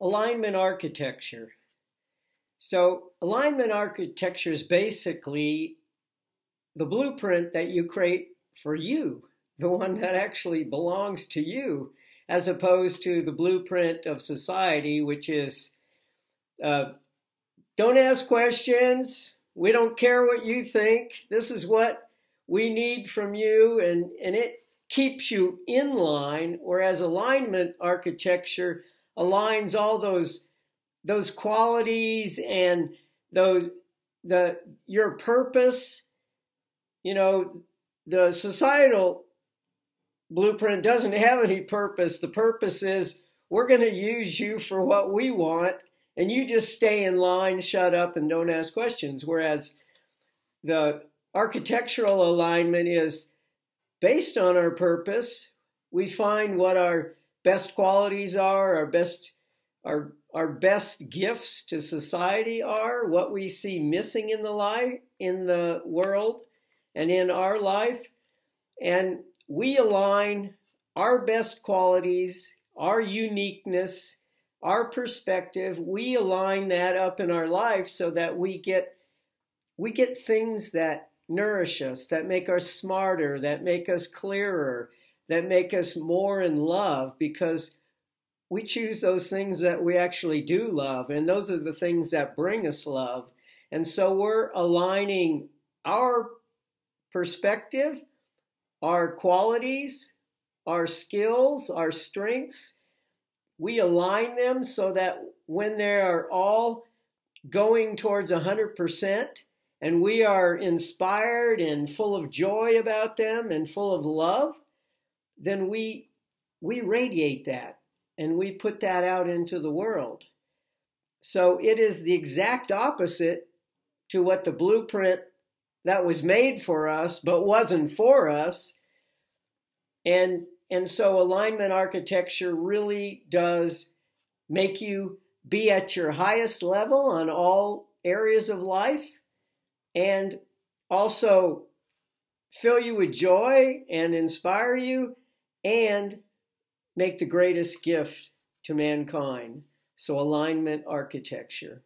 alignment architecture. So, alignment architecture is basically the blueprint that you create for you, the one that actually belongs to you, as opposed to the blueprint of society, which is uh, don't ask questions. We don't care what you think. This is what we need from you. And, and it keeps you in line, whereas alignment architecture aligns all those those qualities and those the your purpose you know the societal blueprint doesn't have any purpose. The purpose is we're going to use you for what we want and you just stay in line shut up and don't ask questions. Whereas the architectural alignment is based on our purpose. We find what our best qualities are, our best our our best gifts to society are, what we see missing in the life in the world and in our life. And we align our best qualities, our uniqueness, our perspective, we align that up in our life so that we get we get things that nourish us, that make us smarter, that make us clearer, that make us more in love because we choose those things that we actually do love, and those are the things that bring us love. And so we're aligning our perspective, our qualities, our skills, our strengths. We align them so that when they are all going towards 100%, and we are inspired and full of joy about them and full of love, then we we radiate that and we put that out into the world. So it is the exact opposite to what the blueprint that was made for us but wasn't for us. And and so alignment architecture really does make you be at your highest level on all areas of life and also fill you with joy and inspire you and make the greatest gift to mankind. So, alignment architecture.